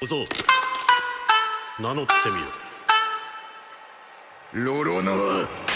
小僧名乗ってみろ。ロロノア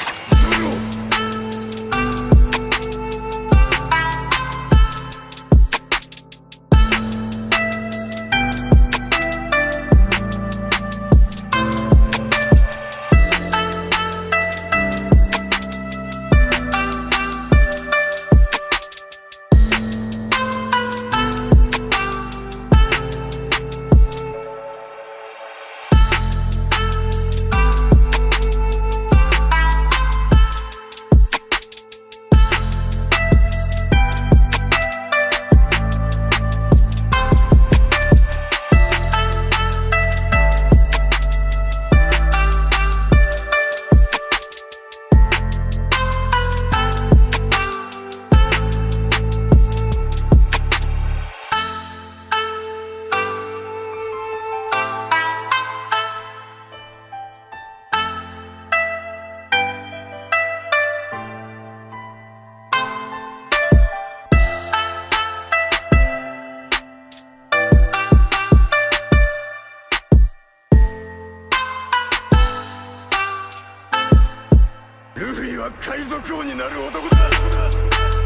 は海賊王になる男だ。